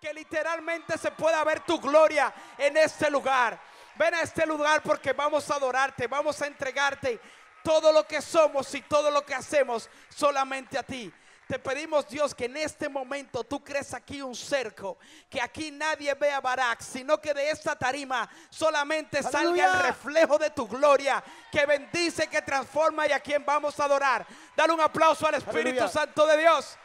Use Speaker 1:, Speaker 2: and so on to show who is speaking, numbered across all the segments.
Speaker 1: que literalmente se pueda ver tu gloria en este lugar. Ven a este lugar porque vamos a adorarte, vamos a entregarte todo lo que somos y todo lo que hacemos solamente a ti. Te pedimos, Dios, que en este momento tú crees aquí un cerco, que aquí nadie vea Barak, sino que de esta tarima solamente salga el reflejo de tu gloria, que bendice, que transforma y a quien vamos a adorar. Dale un aplauso al Espíritu
Speaker 2: Aleluya.
Speaker 1: Santo de Dios.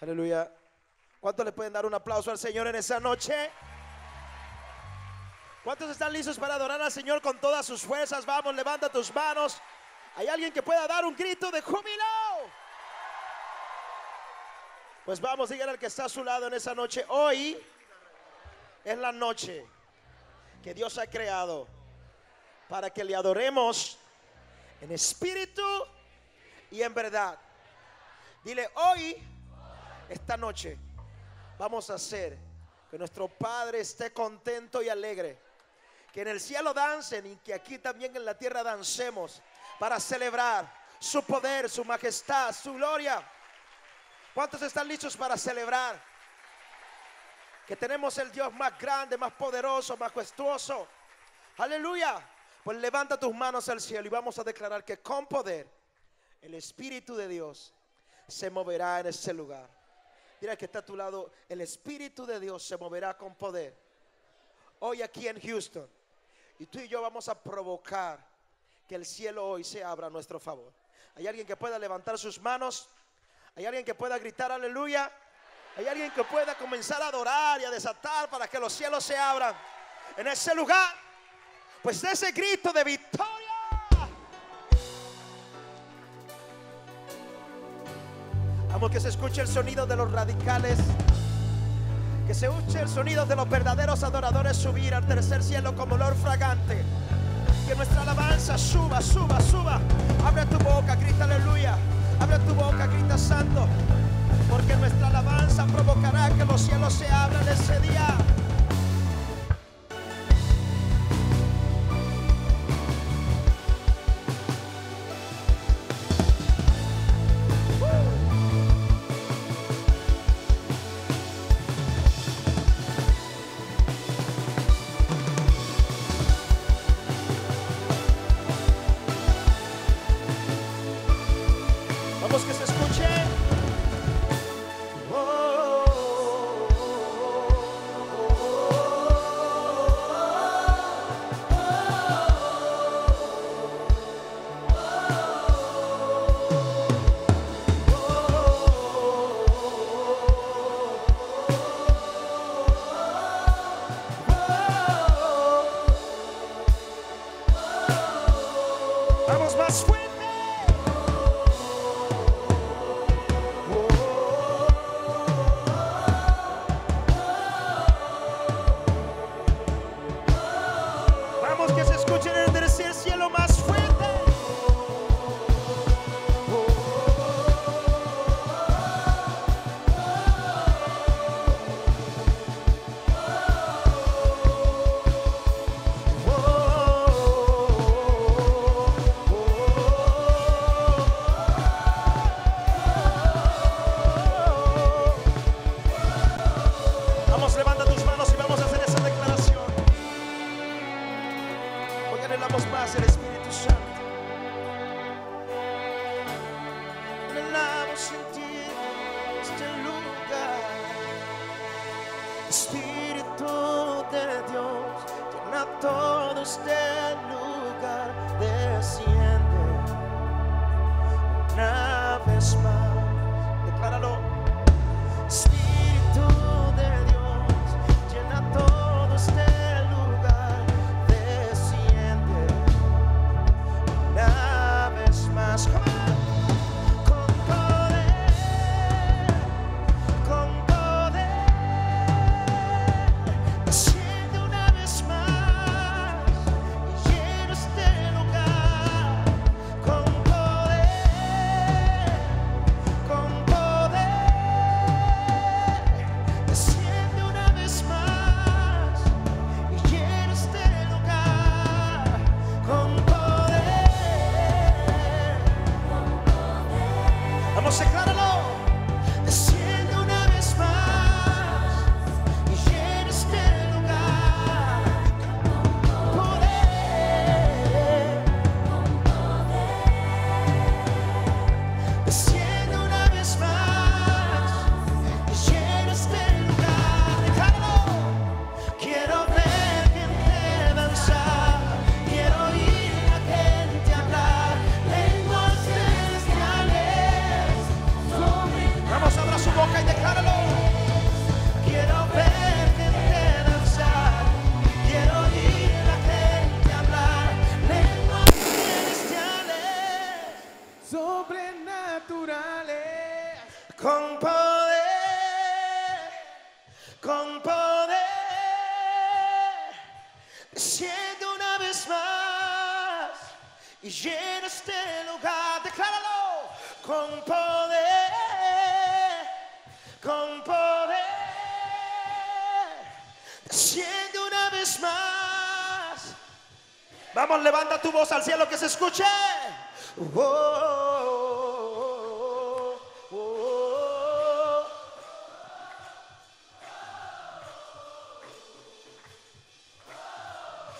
Speaker 2: Aleluya. ¿Cuántos le pueden dar un aplauso al Señor en esa noche? ¿Cuántos están listos para adorar al Señor con todas sus fuerzas? Vamos, levanta tus manos. ¿Hay alguien que pueda dar un grito de júbilo? Pues vamos, dígale al que está a su lado en esa noche. Hoy es la noche que Dios ha creado para que le adoremos en espíritu y en verdad. Dile, hoy, esta noche, vamos a hacer que nuestro Padre esté contento y alegre. Que en el cielo dancen y que aquí también en la tierra dancemos para celebrar su poder, su majestad, su gloria. ¿Cuántos están listos para celebrar? Que tenemos el Dios más grande, más poderoso, majestuoso. Aleluya. Pues levanta tus manos al cielo y vamos a declarar que con poder el Espíritu de Dios se moverá en ese lugar. Que está a tu lado, el Espíritu de Dios se moverá con poder. Hoy aquí en Houston. Y tú y yo vamos a provocar que el cielo hoy se abra a nuestro favor. ¿Hay alguien que pueda levantar sus manos? ¿Hay alguien que pueda gritar aleluya? ¿Hay alguien que pueda comenzar a adorar y a desatar para que los cielos se abran en ese lugar? Pues ese grito de victoria. Vamos que se escuche el sonido de los radicales. Que se escuche el sonido de los verdaderos adoradores subir al tercer cielo como olor fragante. Que nuestra alabanza suba, suba, suba. Abre tu boca, grita aleluya. Abre tu boca, grita santo. Porque nuestra alabanza provocará que los cielos se abran ese día. Voz al cielo que se escuche.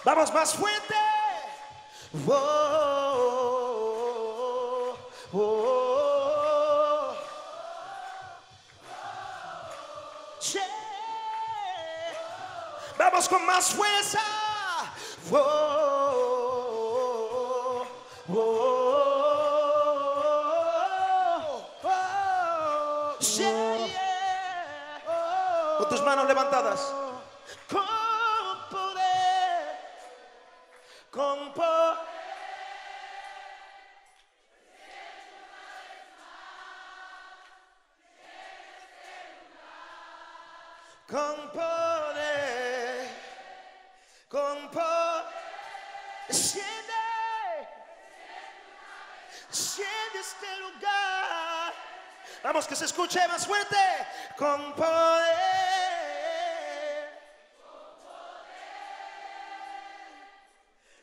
Speaker 2: Vamos más fuerte. Que se escuche más fuerte. Con poder.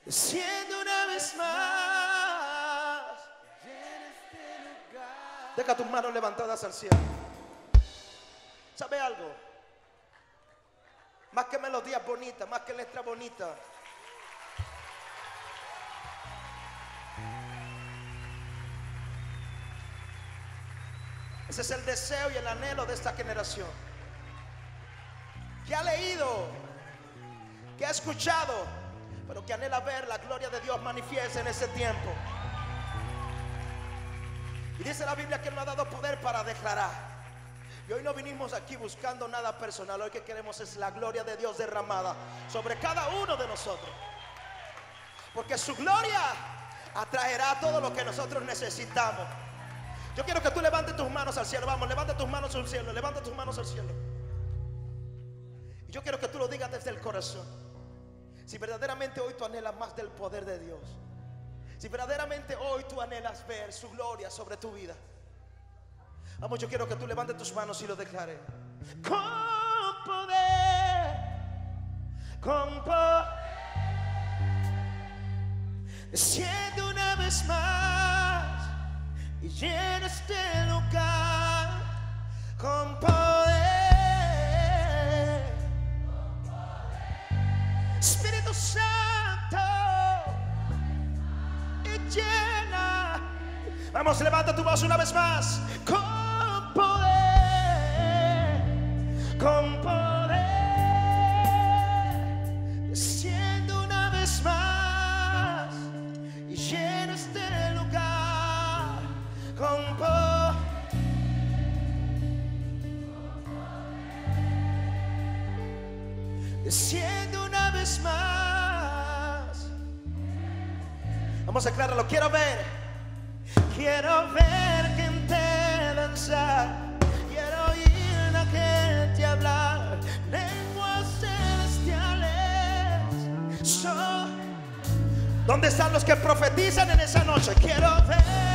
Speaker 2: Desciende una vez más. Deja tus manos levantadas al cielo. ¿Sabe algo? Más que melodías bonitas, más que letra bonita. Ese es el deseo y el anhelo de esta generación. Que ha leído, que ha escuchado, pero que anhela ver la gloria de Dios manifiesta en ese tiempo. Y dice la Biblia que Él nos ha dado poder para declarar. Y hoy no vinimos aquí buscando nada personal. Hoy que queremos es la gloria de Dios derramada sobre cada uno de nosotros. Porque su gloria atraerá todo lo que nosotros necesitamos. Yo quiero que tú levantes tus manos al cielo. Vamos, levanta tus manos al cielo. Levanta tus manos al cielo. Y yo quiero que tú lo digas desde el corazón. Si verdaderamente hoy tú anhelas más del poder de Dios. Si verdaderamente hoy tú anhelas ver su gloria sobre tu vida. Vamos, yo quiero que tú levantes tus manos y lo declares. Con poder, con poder, desciende una vez más y este lugar con poder. Espíritu Santo, llena. Vamos, levanta tu voz una vez más. Con poder, con poder. Desciende una vez más. Vamos a aclararlo. Quiero ver. Quiero ver gente danzar. Quiero oír la gente hablar. Lenguas celestiales. So- ¿Dónde están los que profetizan en esa noche? Quiero ver.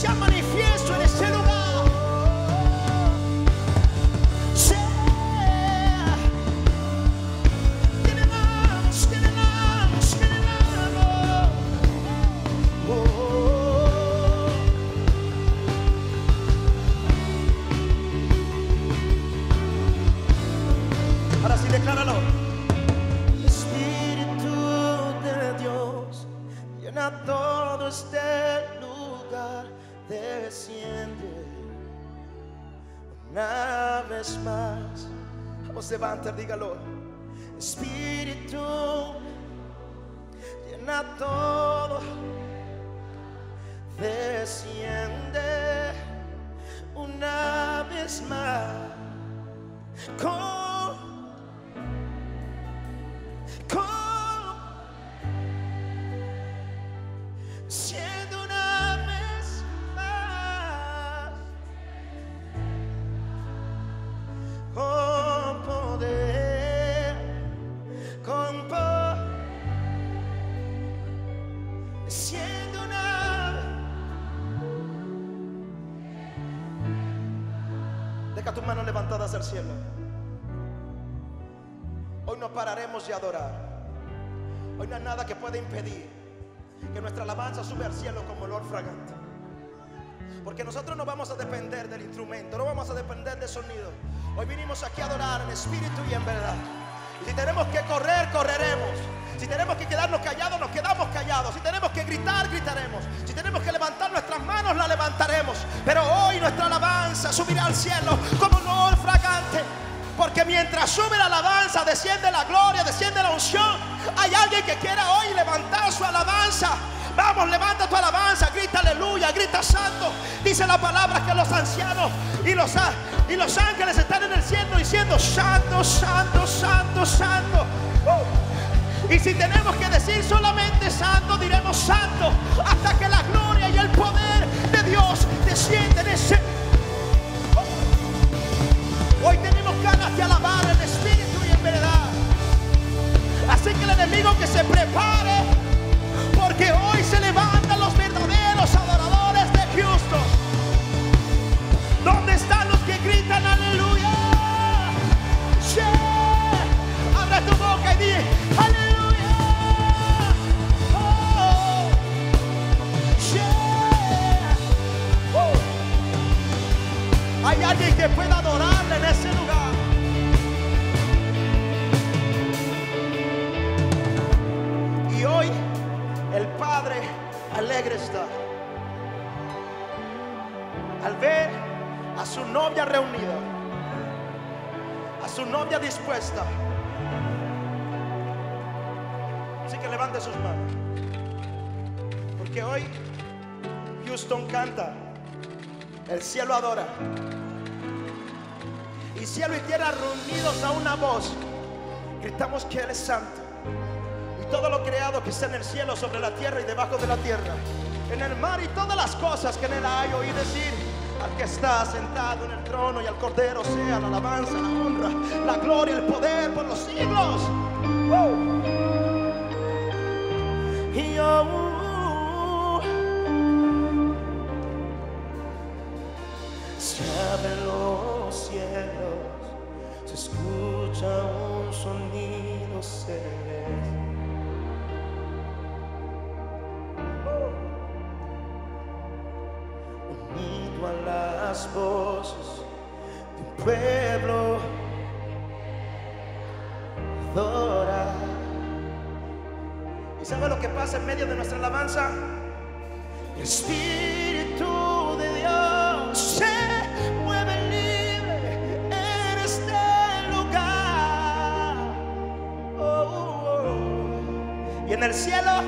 Speaker 2: Dios de adorar. Hoy no hay nada que pueda impedir que nuestra alabanza sube al cielo como olor fragante. Porque nosotros no vamos a depender del instrumento, no vamos a depender del sonido. Hoy vinimos aquí a adorar en espíritu y en verdad. Y si tenemos que correr, correremos. Si tenemos que quedarnos callados, nos quedamos callados. Si tenemos que gritar, gritaremos. Si tenemos que levantar nuestras manos, la levantaremos. Pero hoy nuestra alabanza subirá al cielo como olor fragante. Porque mientras sube la alabanza, desciende la gloria, desciende la unción. Hay alguien que quiera hoy levantar su alabanza. Vamos, levanta tu alabanza, grita aleluya, grita santo. Dice la palabra que los ancianos y los, y los ángeles están en el cielo diciendo santo, santo, santo, santo. Uh. Y si tenemos que decir solamente santo, diremos santo. Hasta que la gloria y el poder de Dios descienden en ese. Hoy tenemos alabar en espíritu y en verdad. Así que el enemigo que se prepare, porque hoy se levantan los verdaderos adoradores de Houston. ¿Dónde están los que gritan aleluya? Yeah. Abre tu boca y di aleluya. Oh. Uh. Hay alguien que pueda adorarle en ese lugar. Alegre está al ver a su novia reunida, a su novia dispuesta. Así que levante sus manos. Porque hoy Houston canta, el cielo adora. Y cielo y tierra reunidos a una voz, gritamos que Él es santo. Y todo lo creado que está en el cielo, sobre la tierra y debajo de la tierra, en el mar y todas las cosas que en él hay, oí decir al que está sentado en el trono y al cordero sea la alabanza, la honra, la gloria, el poder por los siglos. ¡Uh! Y yo, las voces de un pueblo adora. ¿Y sabe lo que pasa en medio de nuestra alabanza? El Espíritu de Dios se mueve libre en este lugar. Oh, oh, oh. Y en el cielo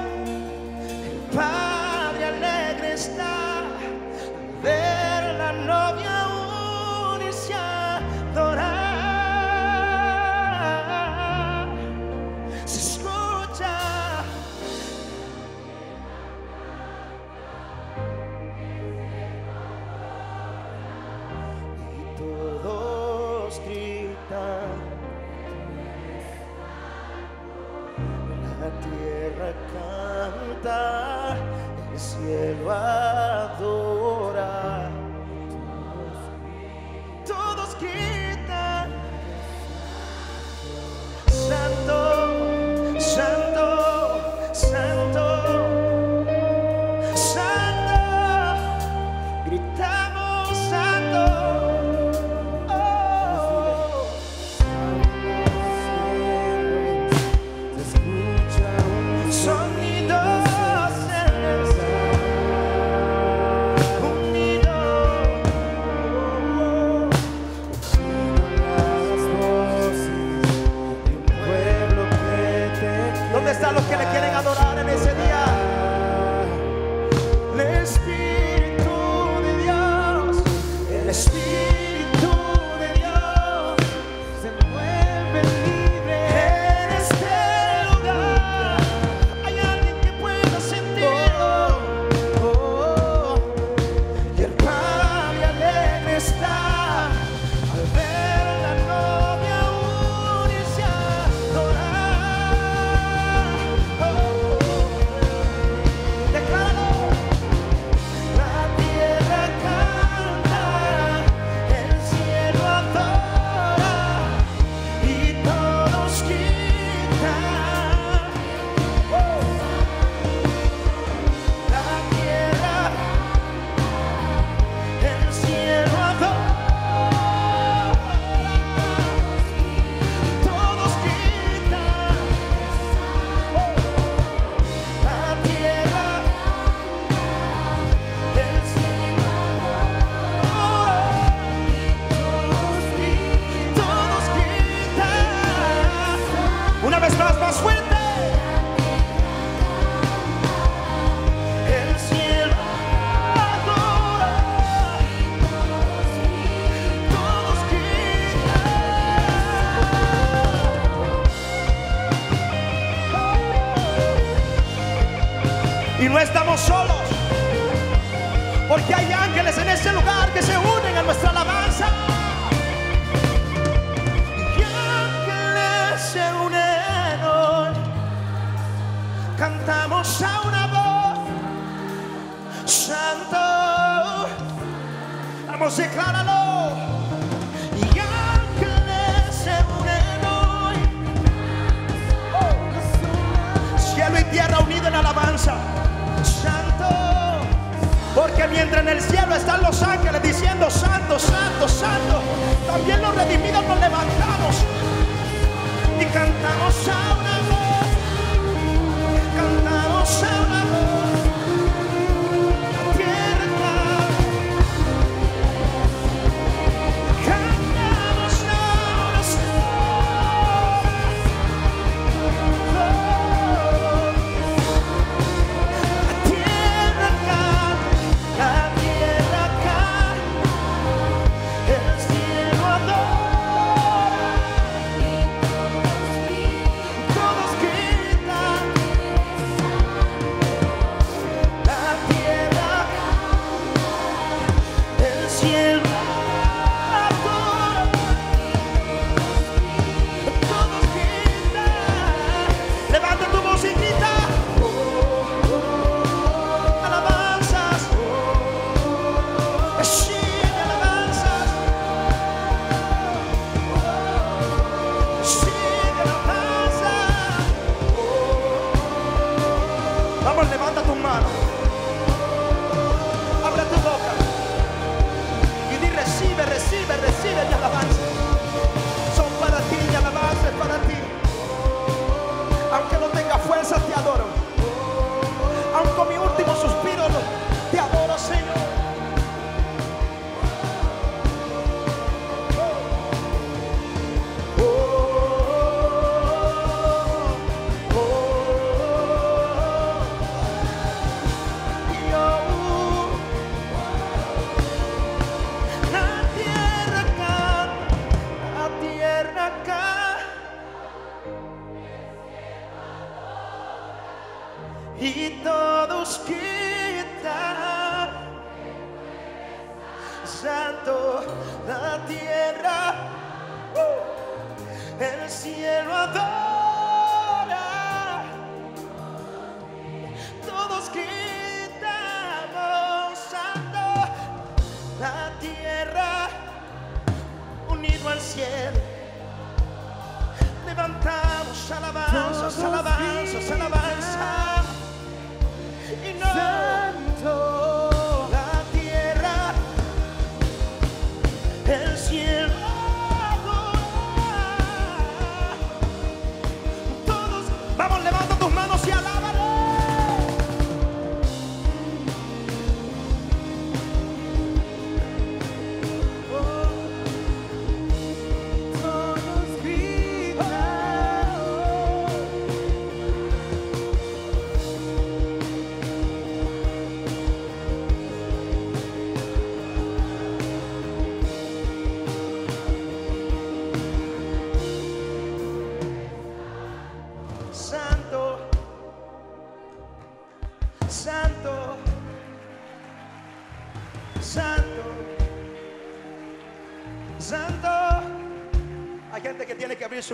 Speaker 2: Vamos, levanta tu mano,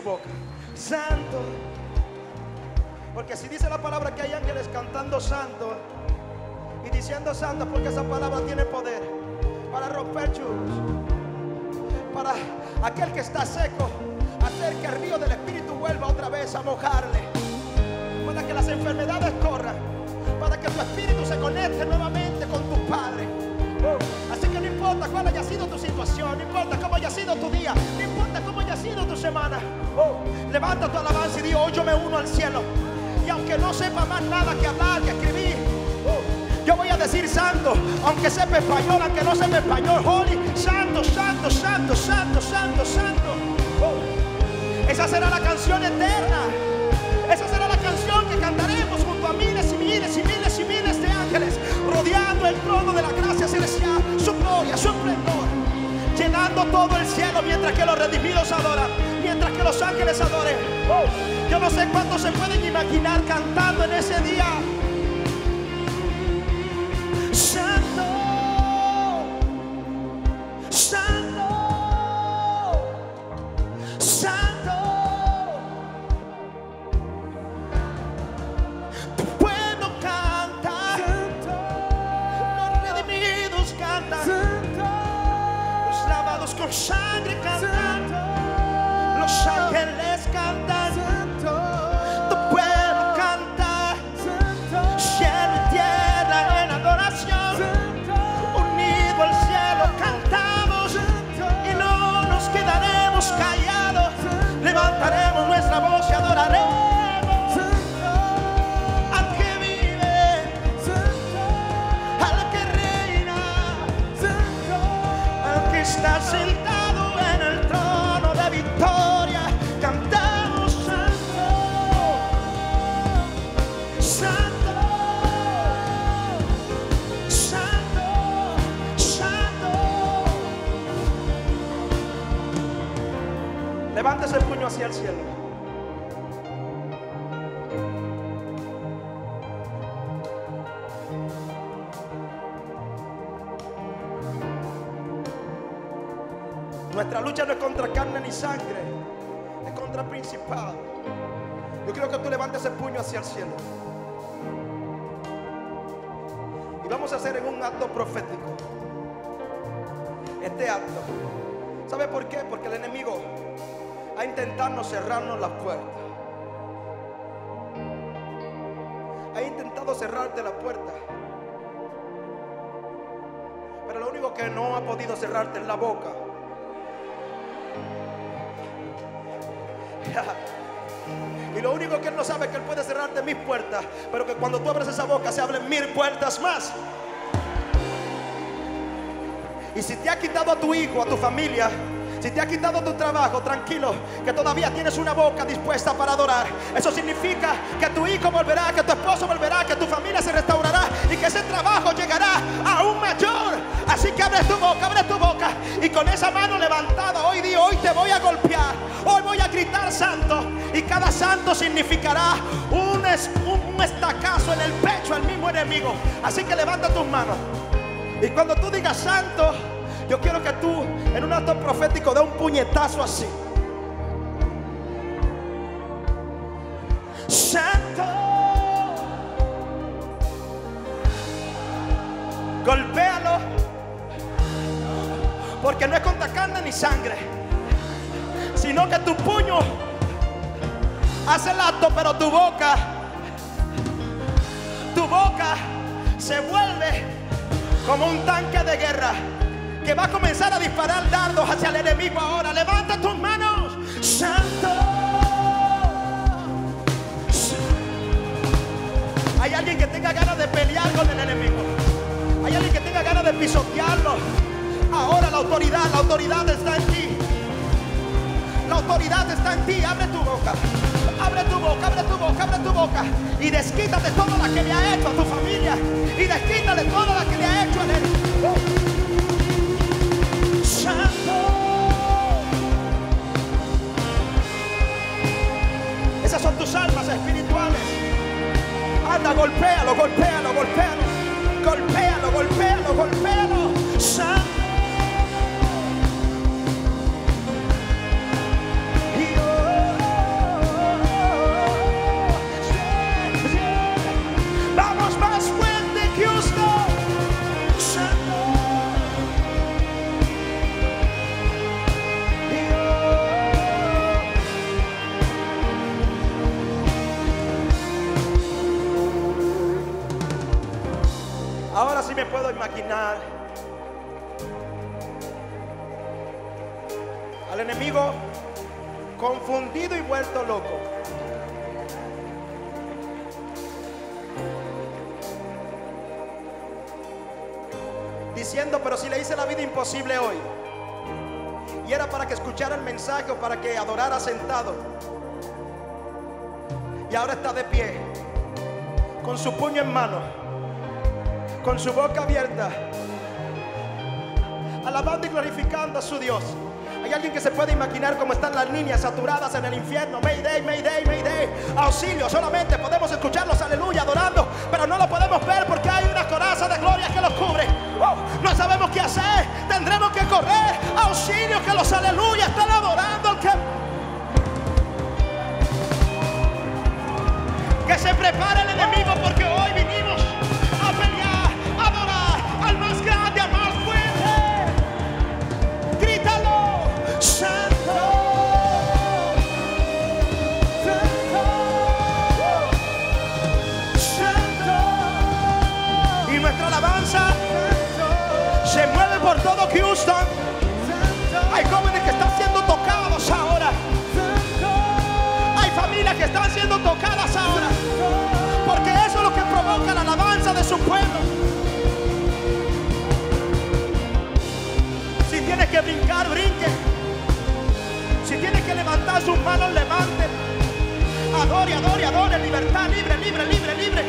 Speaker 2: boca. Santo. Porque si dice la palabra que hay ángeles cantando santo y diciendo santo, porque esa palabra tiene poder para romper churros. Para aquel que está seco, hacer que el río del Espíritu vuelva otra vez a mojarle. Para que las enfermedades corran. Para que tu espíritu se conecte nuevamente con tu Padre. Oh, importa cuál haya sido tu situación, no importa cómo haya sido tu día, no importa cómo haya sido tu semana. Oh, levanta tu alabanza y di, hoy yo me uno al cielo. Y aunque no sepa más nada que hablar, que escribir, oh, yo voy a decir santo, aunque sepa español, aunque no sepa español, holy, santo, santo, santo, santo, santo, santo. Oh, esa será la canción eterna. Esa será la canción que cantaremos junto a miles y miles y miles y miles de ángeles, rodeando el trono de la gracia celestial, gloria, su esplendor, llenando todo el cielo mientras que los redimidos adoran, mientras que los ángeles adoren. Yo no sé cuántos se pueden imaginar cantando en ese día. Ha intentado cerrarnos las puertas. Ha intentado cerrarte la puerta. Pero lo único que no ha podido cerrarte es la boca. Y lo único que Él no sabe es que Él puede cerrarte mil puertas, pero que cuando tú abres esa boca se abren mil puertas más. Y si te ha quitado a tu hijo, a tu familia, si te ha quitado tu trabajo, tranquilo, que todavía tienes una boca dispuesta para adorar. Eso significa que tu hijo volverá, que tu esposo volverá, que tu familia se restaurará y que ese trabajo llegará aún mayor. Así que abre tu boca, abre tu boca y con esa mano levantada, hoy día, hoy te voy a golpear, hoy voy a gritar santo y cada santo significará un, es- un estacazo en el pecho al mismo enemigo. Así que levanta tus manos. Y cuando tú digas santo, yo quiero que tú en un acto profético dé un puñetazo así. Santo. Golpéalo. Porque no es contra carne ni sangre. Sino que tu puño hace el acto, pero tu boca, tu boca se vuelve como un tanque de guerra que va a comenzar a disparar dardos hacia el enemigo ahora. Levanta tus manos, Santo. Hay alguien que tenga ganas de pelear con el enemigo. Hay alguien que tenga ganas de pisotearlo. Ahora la autoridad, la autoridad está en ti. La autoridad está en ti. Abre tu boca. Abre tu boca, abre tu boca, abre tu boca. Y desquítate todo lo que le ha hecho a tu familia. Y desquítale todo lo que le ha hecho a él. Esas son tus almas espirituales. Anda, golpéalo, golpéalo, golpéalo. Golpéalo, golpéalo, golpéalo. Santo. Me puedo imaginar al enemigo confundido y vuelto loco. Diciendo, pero si le hice la vida imposible hoy. Y era para que escuchara el mensaje o para que adorara sentado. Y ahora está de pie, con su puño en mano, con su boca abierta, alabando y glorificando a su Dios. Hay alguien que se puede imaginar cómo están las niñas saturadas en el infierno. Mayday, Mayday, Mayday. Auxilio. Solamente podemos escucharlos, aleluya, adorando. Pero no lo podemos ver porque hay una coraza de gloria que los cubre. Oh, no sabemos qué hacer. Tendremos que correr. Auxilio que los aleluya están adorando que. Que se prepare el enemigo porque hoy vinimos Houston. Hay jóvenes que están siendo tocados ahora. Hay familias que están siendo tocadas ahora. Porque eso es lo que provoca la alabanza de su pueblo. Levantar sus manos, levante. Adore, adore, adore. Libertad, libre, libre, libre, libre.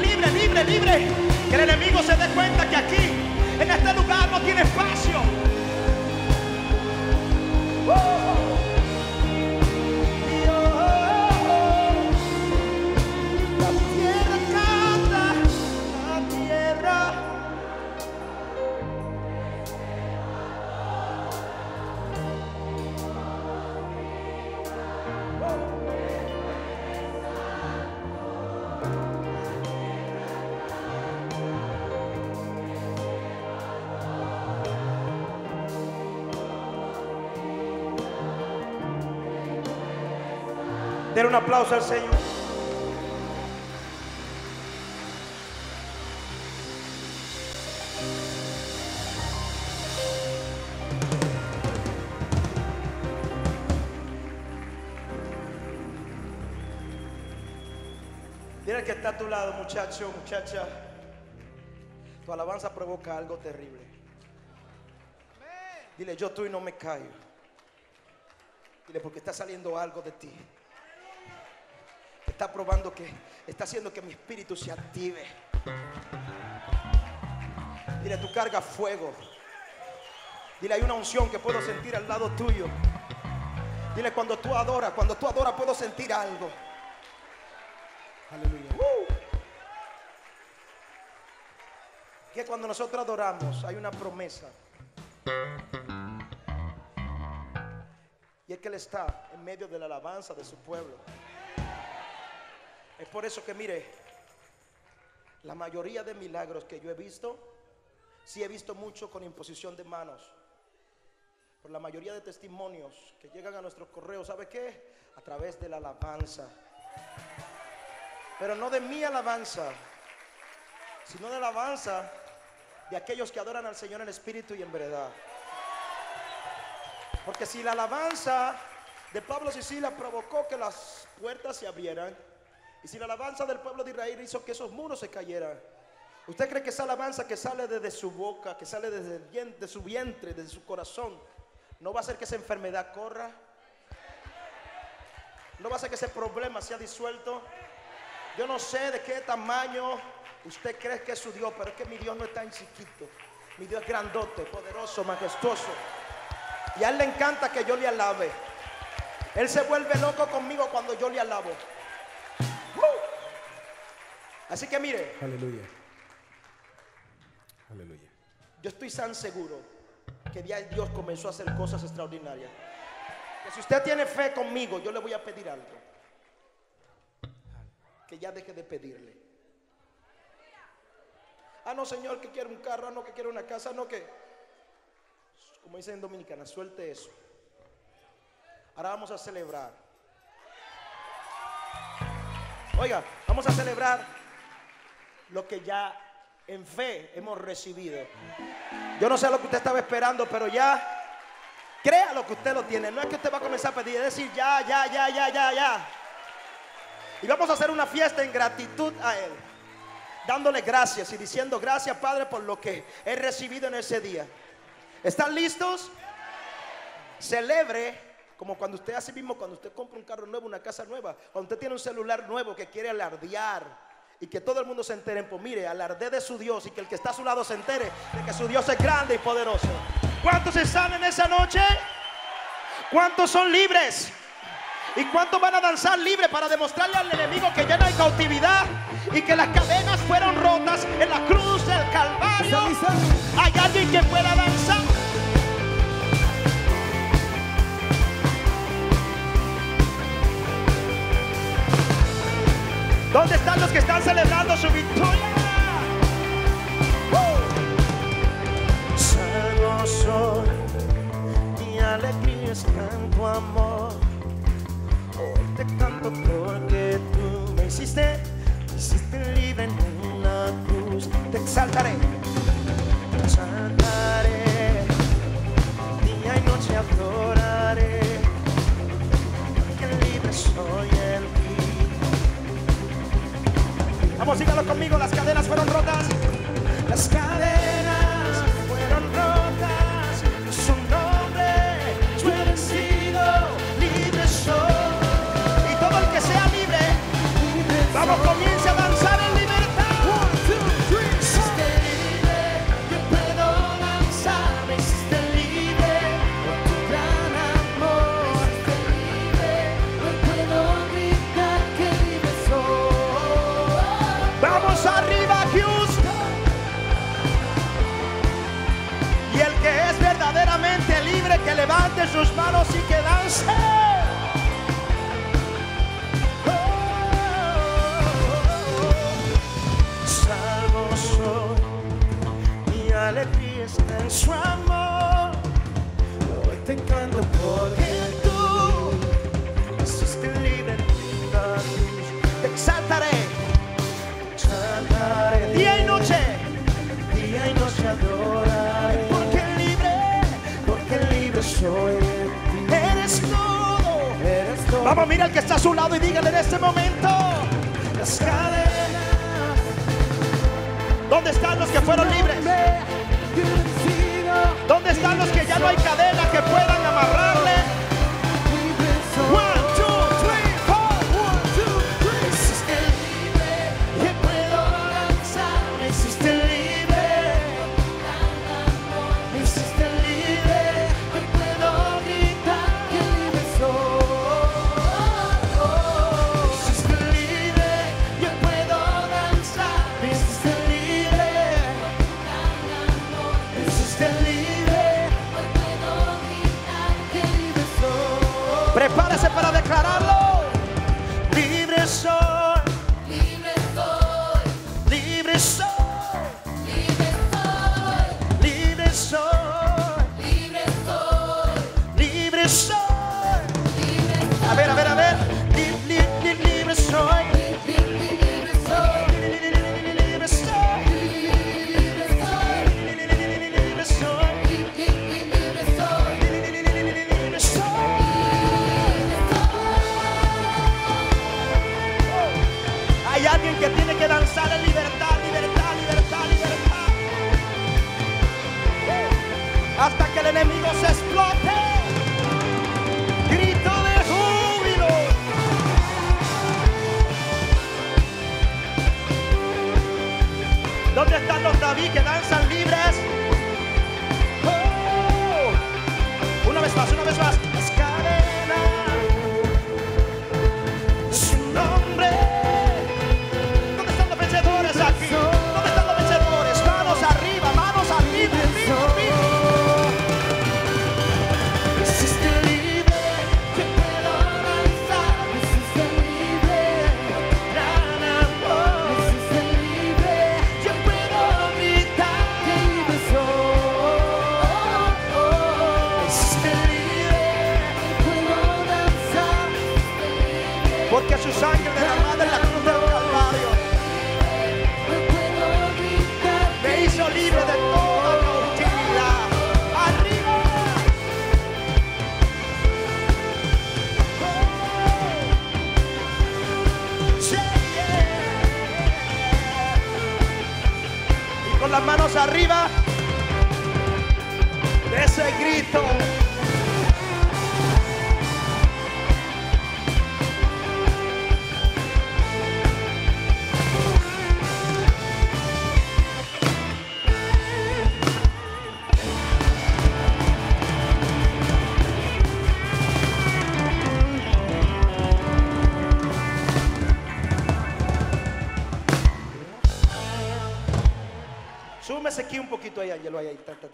Speaker 2: Libre, libre, libre. Que el enemigo se dé cuenta que aquí, en este lugar, no tiene espacio. Oh. Un aplauso al Señor. Al que está a tu lado, muchacho, muchacha. Tu alabanza provoca algo terrible. Dile, yo tú y no me callo. Dile, porque está saliendo algo de ti. Está probando que está haciendo que mi espíritu se active. Dile, tú cargas fuego. Dile, hay una unción que puedo sentir al lado tuyo. Dile, cuando tú adoras, cuando tú adoras puedo sentir algo. Aleluya. Uh. Que cuando nosotros adoramos hay una promesa. Y es que Él está en medio de la alabanza de su pueblo. Es por eso que mire, la mayoría de milagros que yo he visto, sí he visto mucho con imposición de manos. Por la mayoría de testimonios que llegan a nuestros correos, ¿sabe qué? A través de la alabanza. Pero no de mi alabanza, sino de la alabanza de aquellos que adoran al Señor en espíritu y en verdad. Porque si la alabanza de Pablo Sicilia provocó que las puertas se abrieran, y si la alabanza del pueblo de Israel hizo que esos muros se cayeran, ¿usted cree que esa alabanza que sale desde su boca, que sale desde su vientre, desde su corazón, no va a hacer que esa enfermedad corra? ¿No va a hacer que ese problema sea disuelto? Yo no sé de qué tamaño usted cree que es su Dios, pero es que mi Dios no es tan chiquito. Mi Dios es grandote, poderoso, majestuoso. Y a Él le encanta que yo le alabe. Él se vuelve loco conmigo cuando yo le alabo. Así que mire,
Speaker 3: Aleluya. Aleluya.
Speaker 2: yo estoy tan seguro que ya Dios comenzó a hacer cosas extraordinarias. Que si usted tiene fe conmigo, yo le voy a pedir algo. Que ya deje de pedirle. Ah, no, Señor, que quiero un carro, ah, no, que quiero una casa, no, que... Como dicen en Dominicana, suelte eso. Ahora vamos a celebrar. Oiga, vamos a celebrar lo que ya en fe hemos recibido. Yo no sé lo que usted estaba esperando, pero ya crea lo que usted lo tiene. No es que usted va a comenzar a pedir, es decir, ya, ya, ya, ya, ya, ya. Y vamos a hacer una fiesta en gratitud a Él, dándole gracias y diciendo gracias, Padre, por lo que he recibido en ese día. ¿Están listos? Celebre como cuando usted hace mismo, cuando usted compra un carro nuevo, una casa nueva, cuando usted tiene un celular nuevo que quiere alardear y que todo el mundo se entere, pues mire, alarde de su Dios y que el que está a su lado se entere de que su Dios es grande y poderoso. ¿Cuántos están en esa noche? ¿Cuántos son libres? ¿Y cuántos van a danzar libres para demostrarle al enemigo que ya no hay cautividad y que las cadenas fueron rotas en la cruz del Calvario? Hay alguien que pueda danzar. ¿Dónde están los que están celebrando su victoria? Salvo soy, mi alegría está en tu amor. Hoy te canto porque tú me hiciste, me hiciste libre en una cruz. Te exaltaré, te exaltaré, día y noche adoraré. Porque libre soy Vamos, síganlo conmigo, las cadenas fueron rotas. Las cadenas fueron rotas. Su nombre fue vencido. Libre soy. Y todo el que sea libre, vamos, comience levante sus manos y que dance.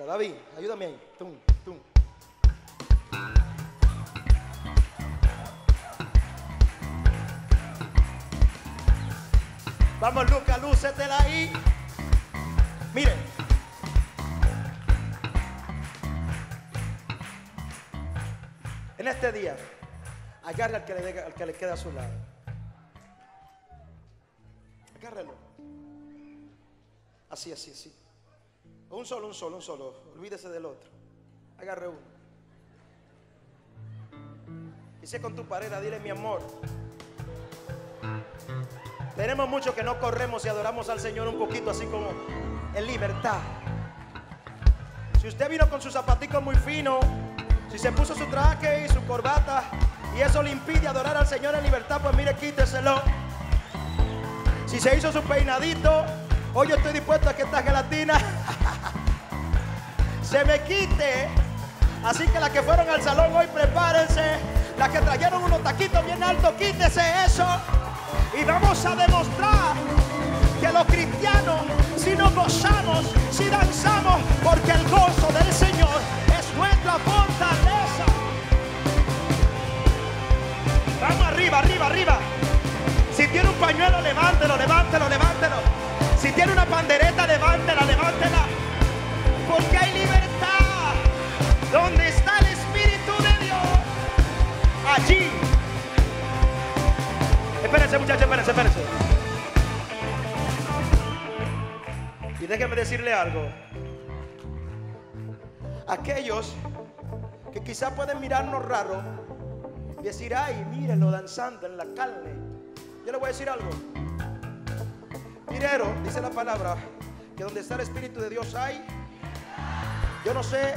Speaker 2: David, ayúdame ahí. Tum, tum. Vamos, Lucas, lúcetela ahí. Miren. En este día, agarre al que le, al que le quede a su lado. Agárralo. Así, así, así. Un solo, un solo, un solo. Olvídese del otro. Agarre uno. Dice con tu pareja, dile mi amor. Tenemos mucho que no corremos y adoramos al Señor un poquito así como en libertad. Si usted vino con sus zapaticos muy finos, si se puso su traje y su corbata y eso le impide adorar al Señor en libertad, pues mire, quíteselo. Si se hizo su peinadito, hoy yo estoy dispuesto a que esta gelatina se me quite. Así que las que fueron al salón hoy, prepárense. Las que trajeron unos taquitos bien altos, quítese eso. Y vamos a demostrar que los cristianos, si nos gozamos, si danzamos, porque el gozo Aquellos que quizás pueden mirarnos raro y decir, ay, mírenlo danzando en la carne. Yo le voy a decir algo. Mirero, dice la palabra, que donde está el Espíritu de Dios hay. Yo no sé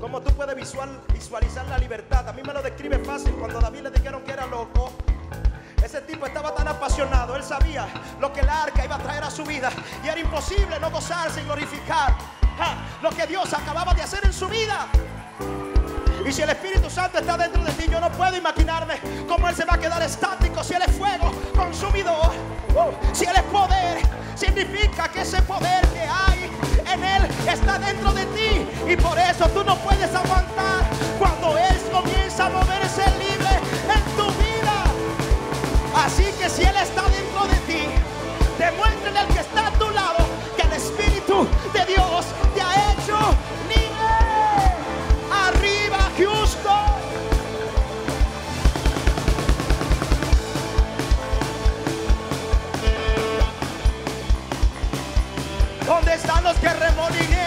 Speaker 2: cómo tú puedes visual- visualizar la libertad. A mí me lo describe fácil cuando a David le dijeron que era loco. Ese tipo estaba tan apasionado, él sabía lo que el arca iba a traer a su vida y era imposible no gozarse y glorificar lo que Dios acababa de hacer en su vida. Y si el Espíritu Santo está dentro de ti, yo no puedo imaginarme cómo Él se va a quedar estático. Si Él es fuego consumidor, si Él es poder, significa que ese poder que hay en Él está dentro de ti. Y por eso tú no puedes aguantar cuando Él comienza a moverse libre en tu vida. Así que si Él está dentro de ti, demuéstrale al que está están los que remolinean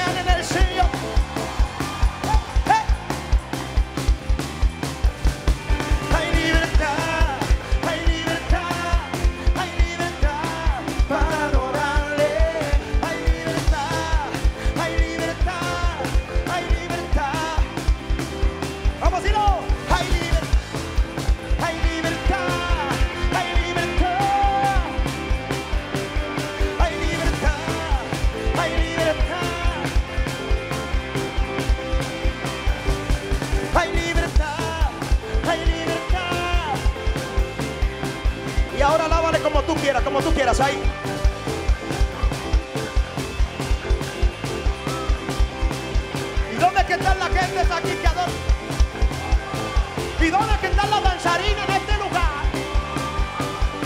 Speaker 2: quieras, como tú quieras ahí. ¿Y dónde que están la gente aquí que adora? ¿Y dónde que están los danzarines en este lugar?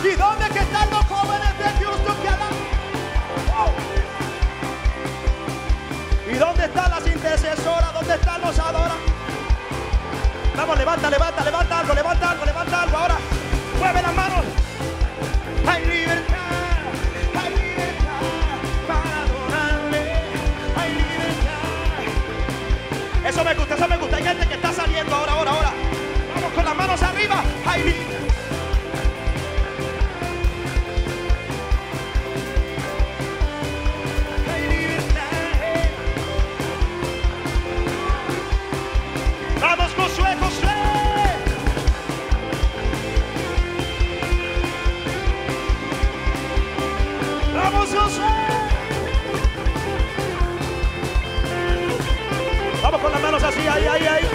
Speaker 2: ¿Y dónde que están los jóvenes de Houston que adoran? ¿Y dónde están las intercesoras? ¿Dónde están los adoradores? Vamos, levanta, levanta, levanta algo, levanta algo, levanta algo. Ahora, mueve las manos. Eso me gusta. Hay gente que está saliendo ahora, ahora, ahora. Vamos con las manos arriba. Hay ay, ay, ay.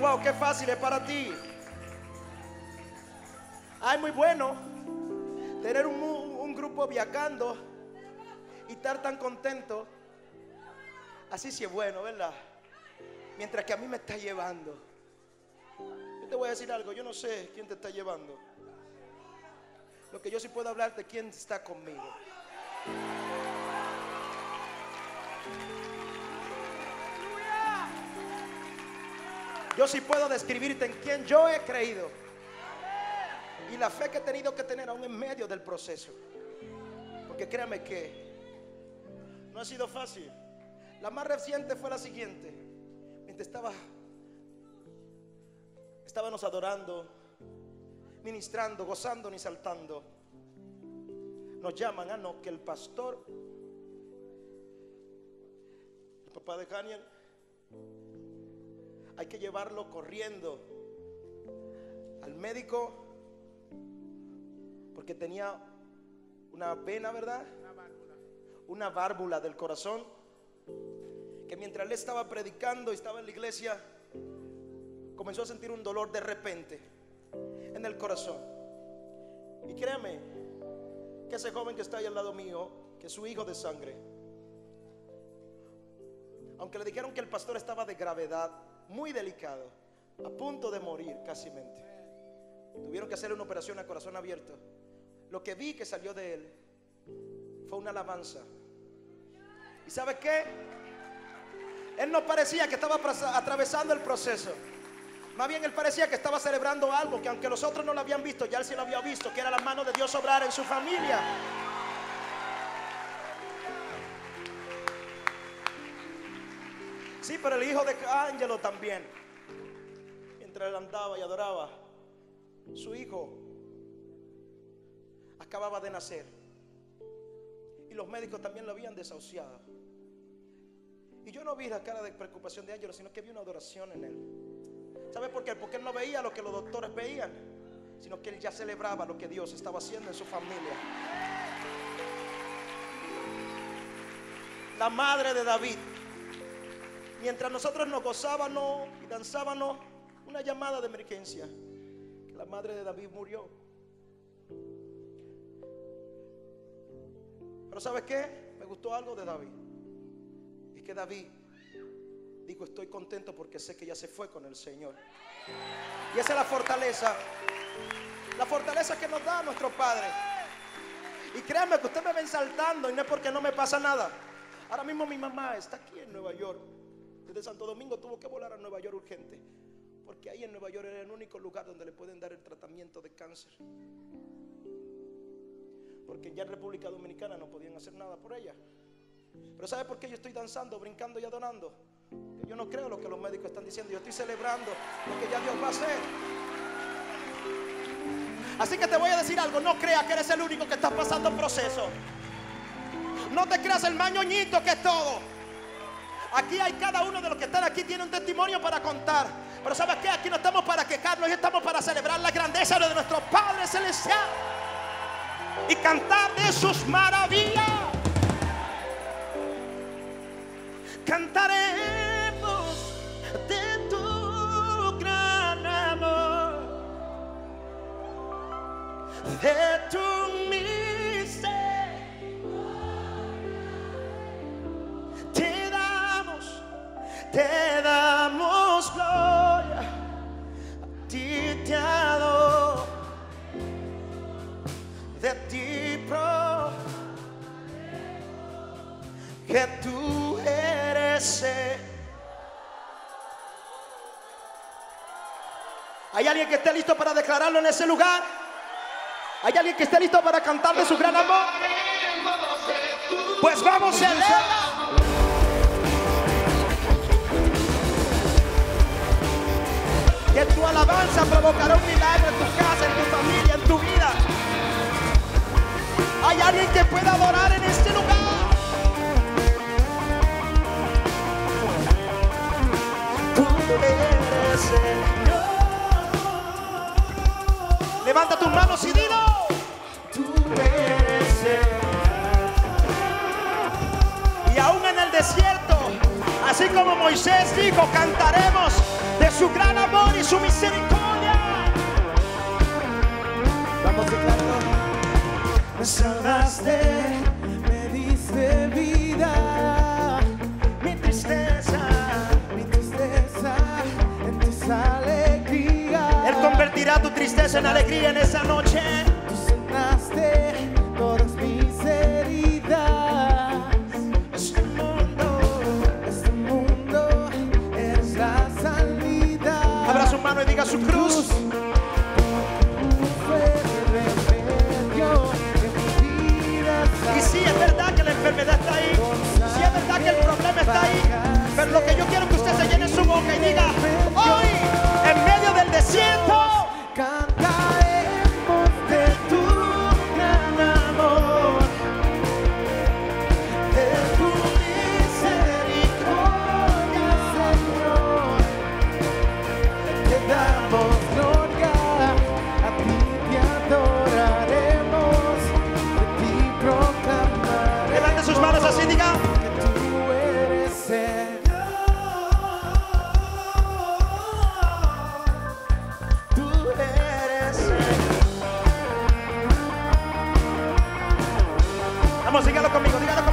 Speaker 2: Wow, qué fácil es para ti. Ay, muy bueno tener un, un grupo viajando y estar tan contento. Así sí es bueno, ¿verdad? Mientras que a mí me está llevando. Yo te voy a decir algo, yo no sé quién te está llevando. Lo que yo sí puedo hablar de quién está conmigo. Yo sí puedo describirte en quién yo he creído. Y la fe que he tenido que tener aún en medio del proceso. Porque créame que no ha sido fácil. La más reciente fue la siguiente. Mientras estaba, estábamos adorando, ministrando, gozando ni saltando. Nos llaman, ah, no, que el pastor, el papá de Daniel, hay que llevarlo corriendo al médico porque tenía una vena, ¿verdad? Una válvula del corazón que mientras él estaba predicando y estaba en la iglesia comenzó a sentir un dolor de repente en el corazón. Y créame que ese joven que está ahí al lado mío, que es su hijo de sangre, aunque le dijeron que el pastor estaba de gravedad, muy delicado, a punto de morir casi. Tuvieron que hacerle una operación a corazón abierto. Lo que vi que salió de él fue una alabanza. ¿Y sabe qué? Él no parecía que estaba atravesando el proceso. Más bien él parecía que estaba celebrando algo que aunque los otros no lo habían visto, ya él sí lo había visto, que era la mano de Dios obrar en su familia. Sí, pero el hijo de Ángelo también. Mientras él andaba y adoraba, su hijo acababa de nacer. Y los médicos también lo habían desahuciado. Y yo no vi la cara de preocupación de Ángelo, sino que vi una adoración en él. ¿Sabe por qué? Porque él no veía lo que los doctores veían, sino que él ya celebraba lo que Dios estaba haciendo en su familia. La madre de David, mientras nosotros nos gozábamos y danzábamos, una llamada de emergencia, la madre de David murió. Pero ¿sabes qué? Me gustó algo de David. Es que David dijo, estoy contento porque sé que ya se fue con el Señor. Y esa es la fortaleza. La fortaleza que nos da nuestro Padre. Y créanme que ustedes me ven saltando y no es porque no me pasa nada. Ahora mismo mi mamá está aquí en Nueva York. Desde Santo Domingo tuvo que volar a Nueva York urgente. Porque ahí en Nueva York era el único lugar donde le pueden dar el tratamiento de cáncer. Porque ya en República Dominicana no podían hacer nada por ella. Pero ¿sabe por qué yo estoy danzando, brincando y adorando? Yo no creo lo que los médicos están diciendo. Yo estoy celebrando lo que ya Dios va a hacer. Así que te voy a decir algo. No creas que eres el único que está pasando el proceso. No te creas el mañoñito que es todo. Aquí hay cada uno de los que están aquí tiene un testimonio para contar. Pero ¿sabes qué? Aquí no estamos para quejarnos, estamos para celebrar la grandeza de nuestro Padre Celestial. Y cantar de sus maravillas. Cantaremos de tu gran amor. De tu te damos gloria, a ti te adoro, de ti pro, que tú eres. ¿Hay alguien que esté listo para declararlo en ese lugar? ¿Hay alguien que esté listo para cantar de su gran amor? Pues vamos, celebra. Que tu alabanza provocará un milagro en tu casa, en tu familia, en tu vida. Hay alguien que pueda adorar en este lugar. Tú eres Dios. Levanta tus manos y dilo. Tú eres y aún en el desierto, así como Moisés dijo, cantaremos su gran amor y su misericordia. Vamos declarando. Me salvaste,
Speaker 3: Me diste vida,
Speaker 2: mi tristeza.
Speaker 3: mi tristeza en tus alegrías.
Speaker 2: Él convertirá tu tristeza en alegría en esa noche. Conmigo, dígalo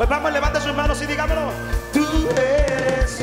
Speaker 2: Pues vamos, levante sus manos y digámoslo. Tú eres.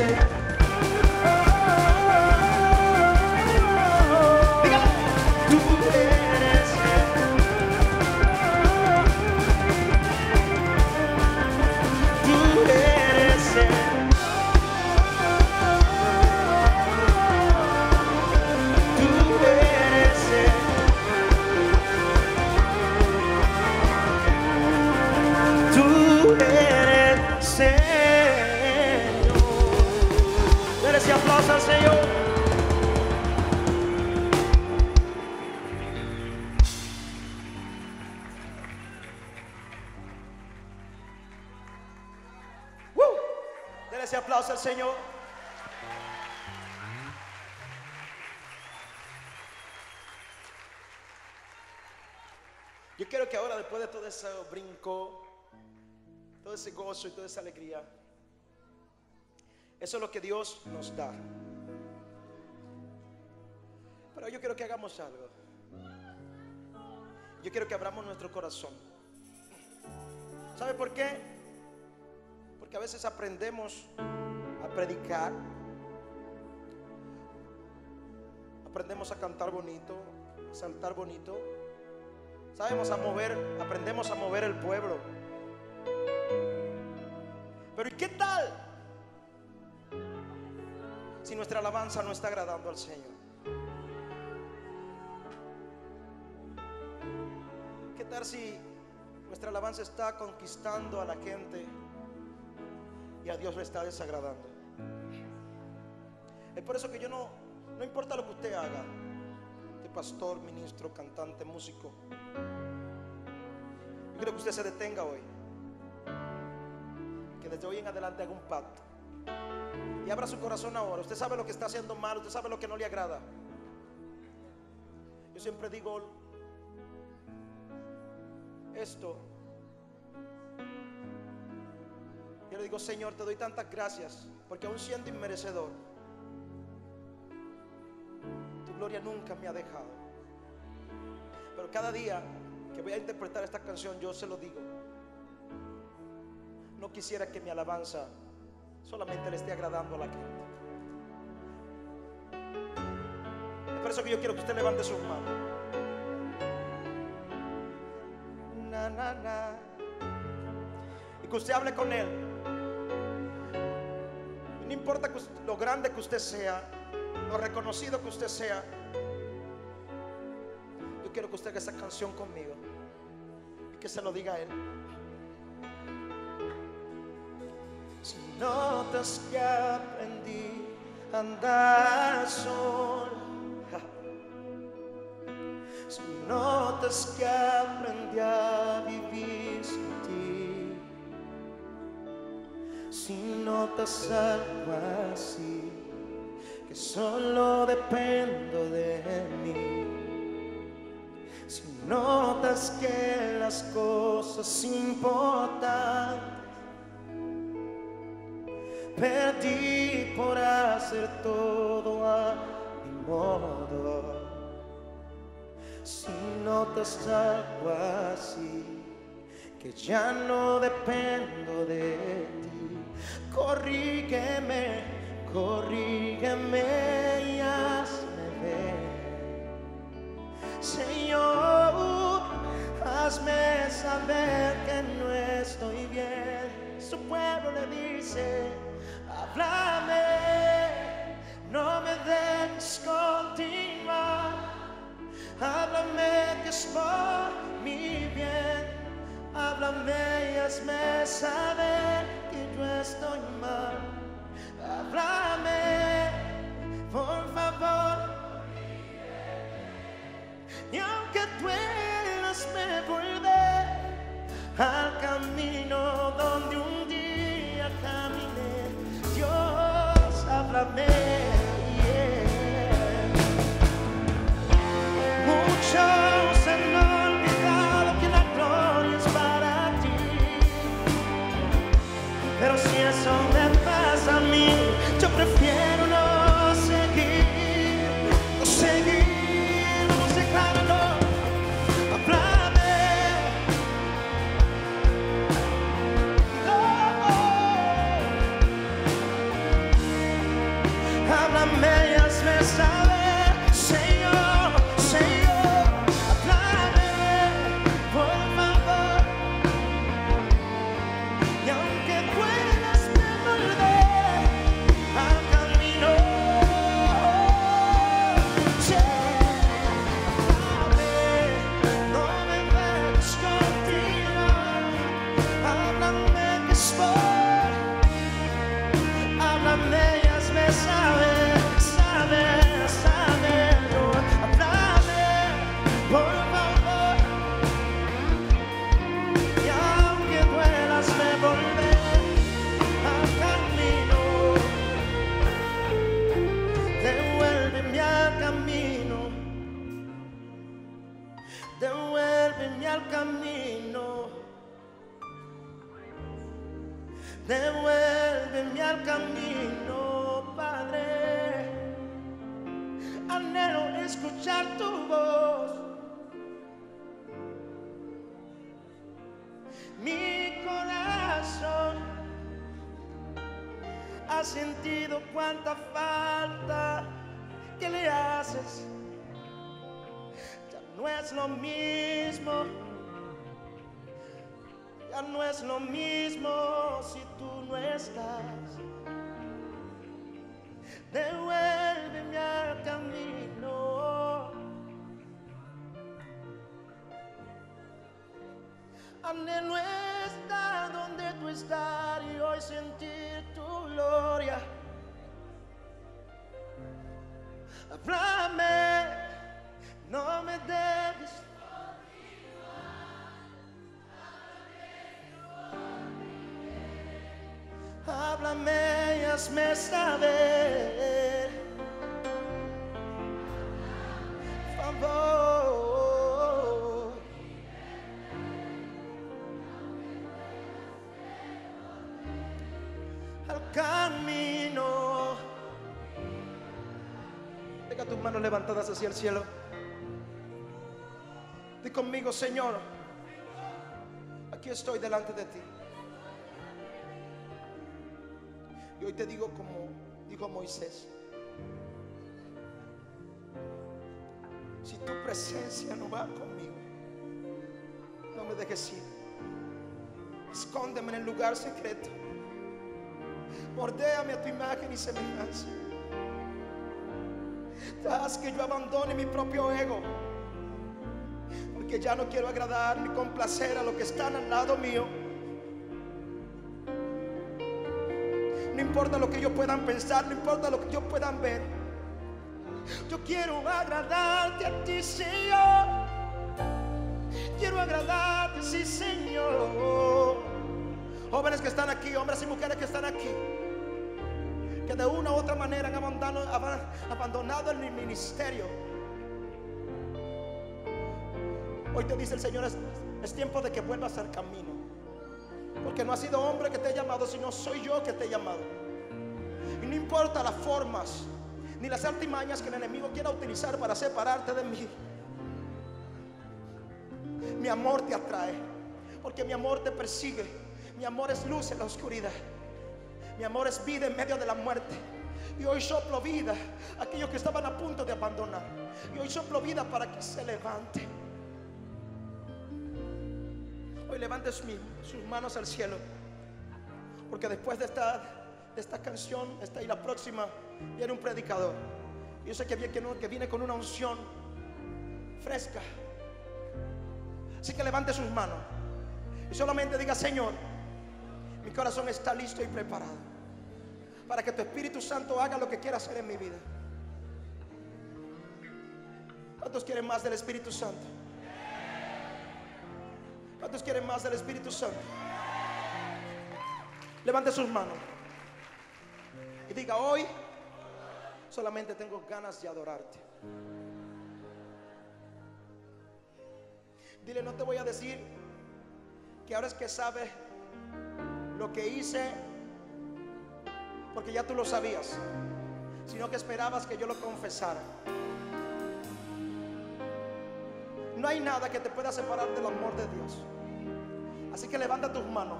Speaker 2: De todo ese brinco, todo ese gozo y toda esa alegría, eso es lo que Dios nos da. Pero yo quiero que hagamos algo. Yo quiero que abramos nuestro corazón. ¿Sabe por qué? Porque a veces aprendemos a predicar, aprendemos a cantar bonito, a saltar bonito. Sabemos a mover, aprendemos a mover el pueblo. Pero ¿y qué tal si nuestra alabanza no está agradando al Señor? ¿Qué tal si nuestra alabanza está conquistando a la gente y a Dios le está desagradando? Es por eso que yo no, no importa lo que usted haga, pastor, ministro, cantante, músico, yo quiero que usted se detenga hoy. Que desde hoy en adelante haga un pacto. Y abra su corazón ahora. Usted sabe lo que está haciendo mal, usted sabe lo que no le agrada. Yo siempre digo esto. Yo le digo, Señor, te doy tantas gracias, porque aún siendo inmerecedor, gloria nunca me ha dejado. Pero cada día que voy a interpretar esta canción, yo se lo digo. No quisiera que mi alabanza solamente le esté agradando a la gente. Es por eso que yo quiero que usted levante sus manos. Na. Y que usted hable con él. No importa lo grande que usted sea, lo reconocido que usted sea. Yo quiero que usted haga esa canción conmigo. Y que se lo diga a él. Si notas que aprendí a andar solo. Si notas que aprendí a vivir sin ti. Si notas algo así, que solo dependo de mí. Si notas que las cosas importan Perdí por hacer todo a mi modo. Si notas algo así, que ya no dependo de ti, corrígeme, corrígeme y hazme ver. Señor, hazme saber que no estoy bien. Su pueblo le dice, háblame, no me dejes continuar. Háblame que es por mi bien. Háblame y hazme saber que yo estoy mal. Háblame, por favor. Y aunque duelas me volver al camino donde un día caminé. Dios, háblame. yeah. Cuánta falta que le haces. Ya no es lo mismo. Ya no es lo mismo si tú no estás. Devuélveme al camino. Anhelo estar donde tú estás y hoy sentir tu gloria. Háblame, no me dejes Háblame y hazme saber. Favor. Al camino. Tenga tus manos levantadas hacia el cielo. Di conmigo, Señor. Aquí estoy delante de ti. Y hoy te digo como dijo Moisés, si tu presencia no va conmigo, no me dejes ir. Escóndeme en el lugar secreto. Mordéame a tu imagen y semejanza. Que yo abandone mi propio ego. Porque ya no quiero agradar ni complacer a los que están al lado mío. No importa lo que ellos puedan pensar, no importa lo que ellos puedan ver. Yo quiero agradarte a ti, Señor. Quiero agradarte, sí, Señor. Jóvenes que están aquí, hombres y mujeres que están aquí, de una u otra manera han abandonado, el ministerio. Hoy te dice el Señor, es, es tiempo de que vuelvas al camino. Porque no ha sido hombre que te ha llamado, sino soy yo que te he llamado. Y no importa las formas ni las artimañas que el enemigo quiera utilizar para separarte de mí. Mi amor te atrae, porque mi amor te persigue. Mi amor es luz en la oscuridad. Mi amor es vida en medio de la muerte. Y hoy soplo vida a aquellos que estaban a punto de abandonar. Y hoy soplo vida para que se levante. Hoy levante sus, manos al cielo. Porque después de esta, de esta canción, esta y la próxima, viene un predicador. Yo sé que viene, que viene con una unción fresca. Así que levante sus manos. Y solamente diga, Señor, mi corazón está listo y preparado. Para que tu Espíritu Santo haga lo que quiera hacer en mi vida. ¿Cuántos quieren más del Espíritu Santo? ¿Cuántos quieren más del Espíritu Santo? Levante sus manos. Y diga, hoy solamente tengo ganas de adorarte. Dile, no te voy a decir que ahora es que sabes lo que hice, porque ya tú lo sabías, sino que esperabas que yo lo confesara. No hay nada que te pueda separar del amor de Dios. Así que levanta tus manos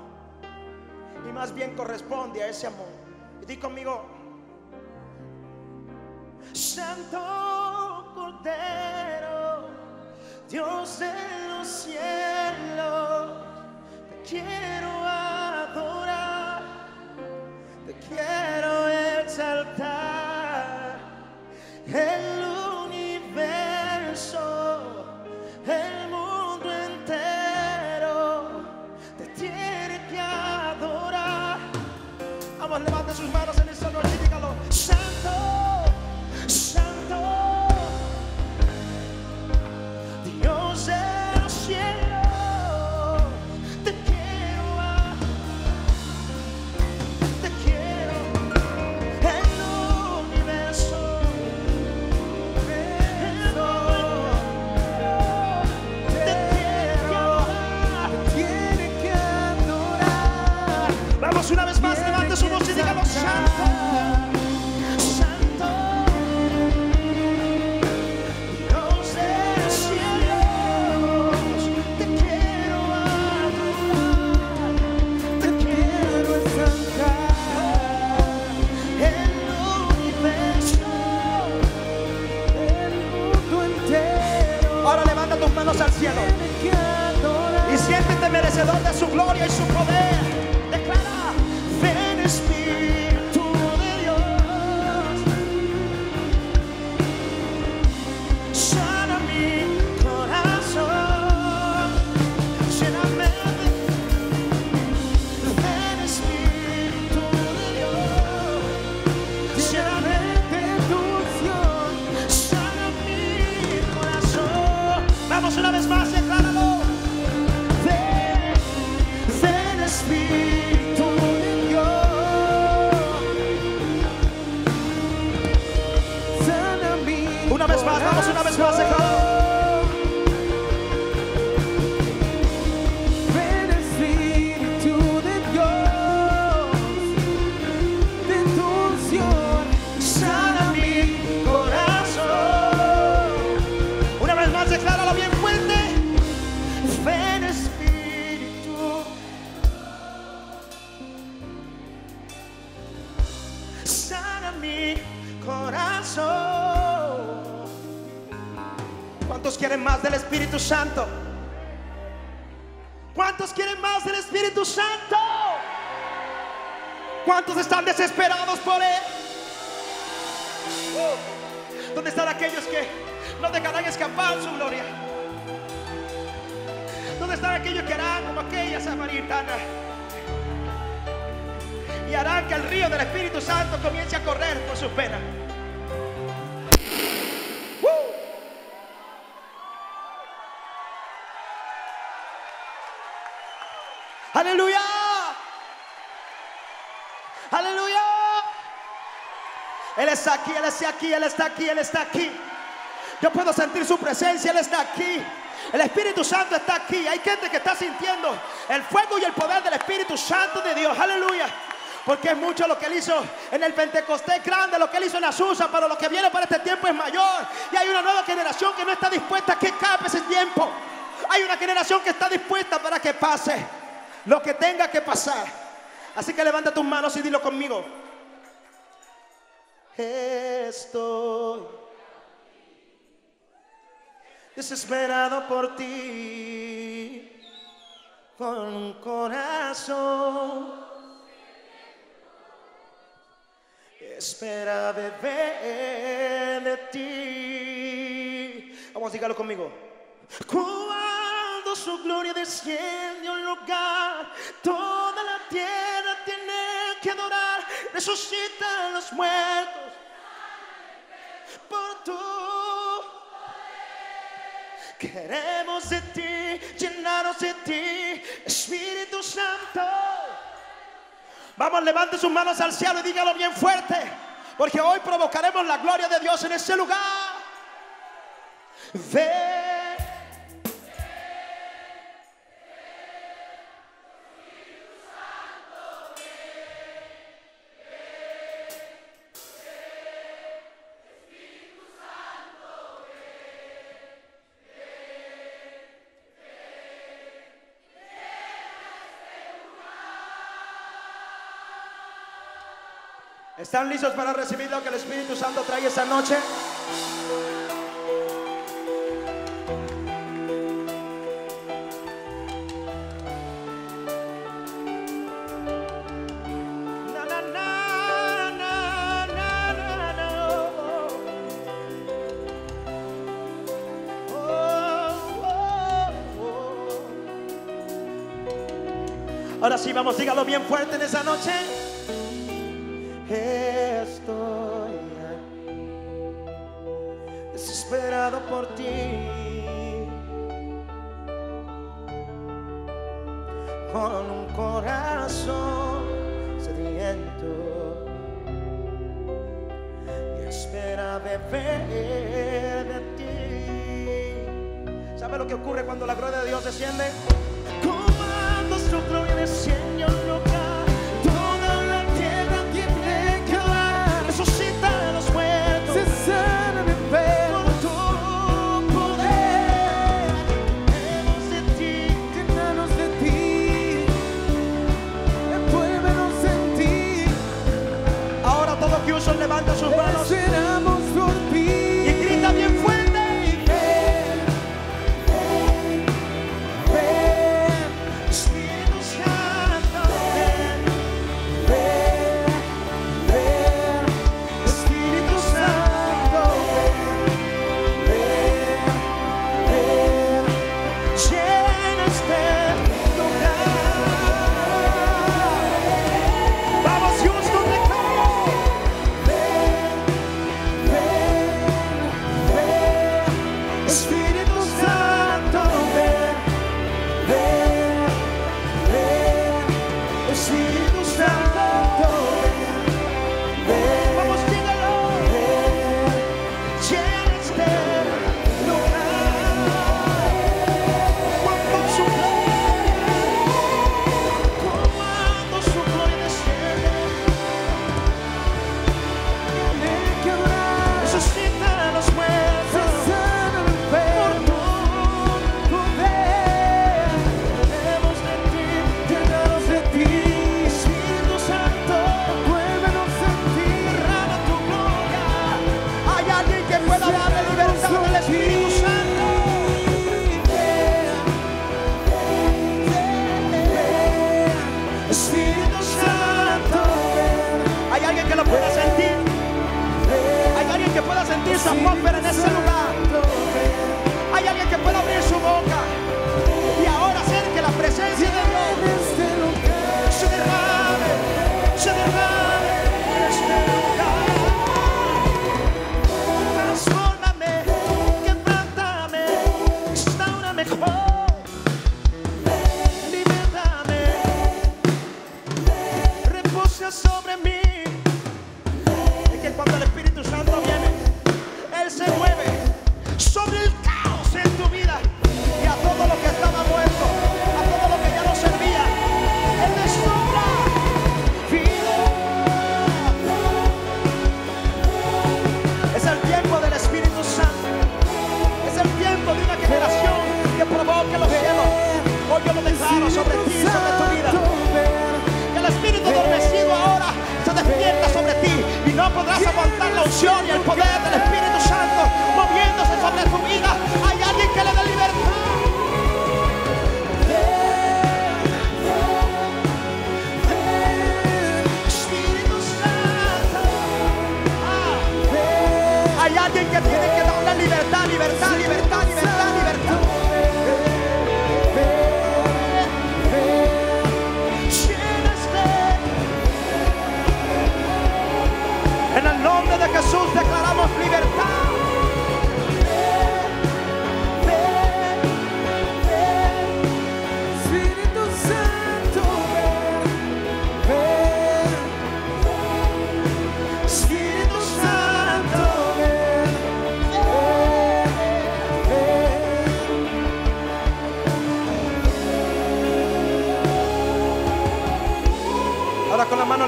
Speaker 2: y más bien corresponde a ese amor. Y di conmigo, Santo Cordero, Dios de los cielos, te quiero adorar, te quiero El de su gloria y su poder. Vamos una está aquí, Él está aquí, Él está aquí, Él está aquí. Yo puedo sentir su presencia, Él está aquí. El Espíritu Santo está aquí. Hay gente que está sintiendo el fuego y el poder del Espíritu Santo de Dios. Aleluya. Porque es mucho lo que Él hizo en el Pentecostés grande, lo que Él hizo en Azusa, pero lo que viene para este tiempo es mayor. Y hay una nueva generación que no está dispuesta a que escape ese tiempo. Hay una generación que está dispuesta para que pase lo que tenga que pasar. Así que levanta tus manos y dilo conmigo. Estoy desesperado por ti, con un corazón. Espera beber de ti. Vamos a decirlo conmigo. Su gloria desciende a un lugar, toda la tierra tiene que adorar. Resucitan los muertos por tu Queremos de ti, llenarnos de ti, Espíritu Santo. Vamos, levante sus manos al cielo y dígalo bien fuerte, porque hoy provocaremos la gloria de Dios en este lugar. Ven. ¿Están listos para recibir lo que el Espíritu Santo trae esta noche? Ahora sí, vamos, dígalo bien fuerte en esa noche.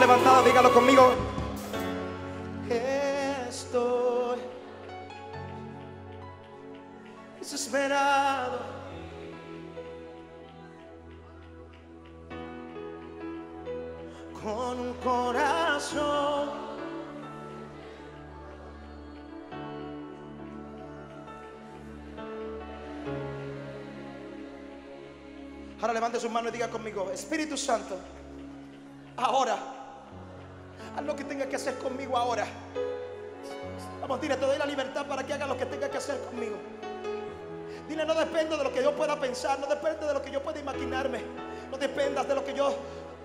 Speaker 2: levantada, dígalo conmigo. Estoy desesperado. Con un corazón Ahora levante su mano y diga conmigo, Espíritu Santo, ahora haz lo que tenga que hacer conmigo ahora. Vamos, dile, te doy la libertad para que haga lo que tenga que hacer conmigo. Dile, no depende de lo que yo pueda pensar, no depende de lo que yo pueda imaginarme, no dependas de lo que yo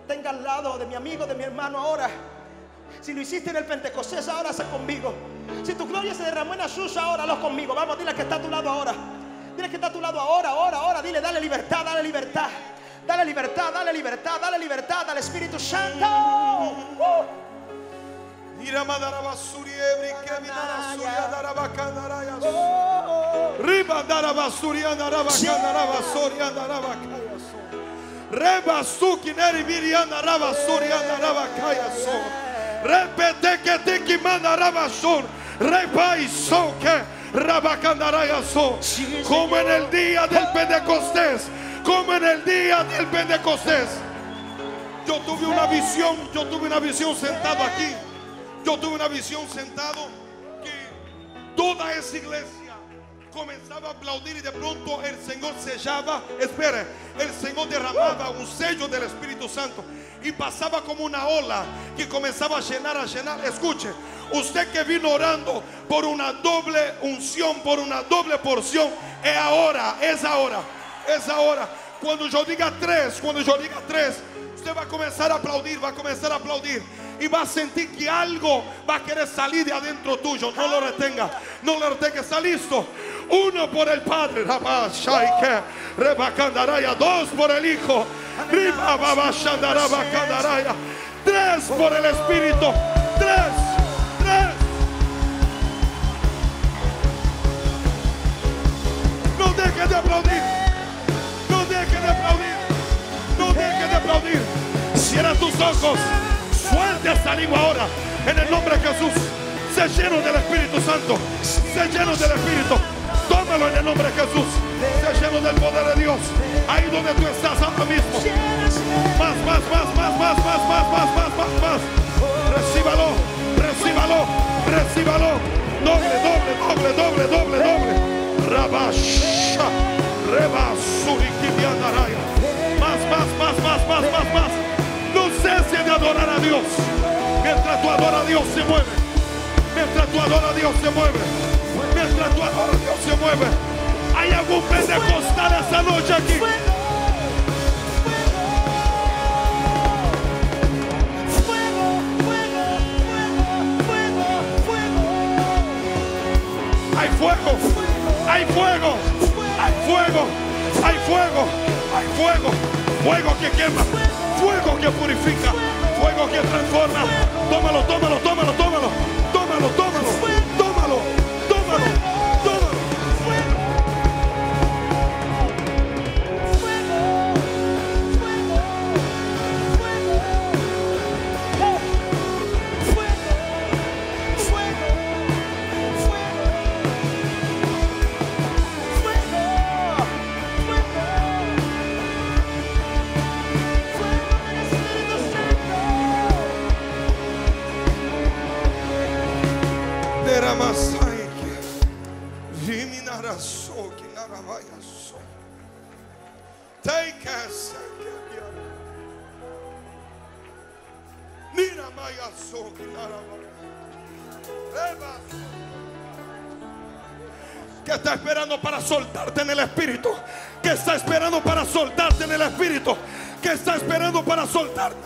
Speaker 2: tenga al lado, de mi amigo, de mi hermano ahora. Si lo hiciste en el Pentecostés, ahora haz conmigo. Si tu gloria se derramó en Azusa, ahora hazlo conmigo. Vamos, dile que está a tu lado ahora. Dile que está a tu lado ahora, ahora, ahora. Dile, dale libertad, dale libertad. Dale libertad, dale libertad, dale libertad al Espíritu Santo. Uh.
Speaker 4: Riba darabasuria darabakandarabasoria darabakayaso. Reba suki neri mirianda rabasoria darabakayaso. Repete que te kimanda rabasor. Reba y soque rabakandarayaso. Como en el día del Pentecostés. Como en el día del Pentecostés. Yo tuve una visión, yo tuve una visión sentado aquí. Yo tuve una visión sentado que toda esa iglesia comenzaba a aplaudir y de pronto el Señor sellaba, espere, el Señor derramaba un sello del Espíritu Santo y pasaba como una ola que comenzaba a llenar, a llenar. Escuche, usted que vino orando por una doble unción, por una doble porción, es ahora, es ahora, es ahora. Cuando yo diga tres, cuando yo diga tres, usted va a comenzar a aplaudir, va a comenzar a aplaudir y va a sentir que algo va a querer salir de adentro tuyo. No lo retenga, no lo retenga. Está listo. Uno por el Padre. Dos por el Hijo. Tres por el Espíritu. Tres, tres. No deje de aplaudir. No deje de aplaudir. No deje de aplaudir. Cierra tus ojos. Suelte esa lengua ahora. En el nombre de Jesús. Se lleno del Espíritu Santo. Se lleno del Espíritu. Tómalo en el nombre de Jesús. Se lleno del poder de Dios. Ahí donde tú estás ahora mismo. Más, más, más, más, más, más, más, más, más, más, más. Recíbalo. Recíbalo. Recíbalo. Doble, doble, doble, doble, doble, doble. Rabasha. Rebasurikibiandaraya. Más, más, más, más, más, más, más. No cese de adorar a Dios. Mientras tú adoras a Dios se mueve. Mientras tú adoras a Dios se mueve. Mientras tú adoras a Dios se mueve. Hay algún pentecostal esta noche aquí. Hay fuego, hay fuego, hay fuego, hay fuego, hay fuego, fuego que quema, fuego que purifica, fuego que transforma. Tómalo, tómalo, tómalo, tómalo, tómalo, tómalo, está esperando para soltarte en el espíritu? ¿Qué está esperando para soltarte en el espíritu? ¿Qué está esperando para soltarte?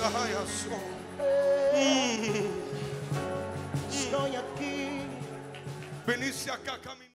Speaker 4: Mahanayaso.
Speaker 2: Estoy aquí.
Speaker 4: Acá caminando.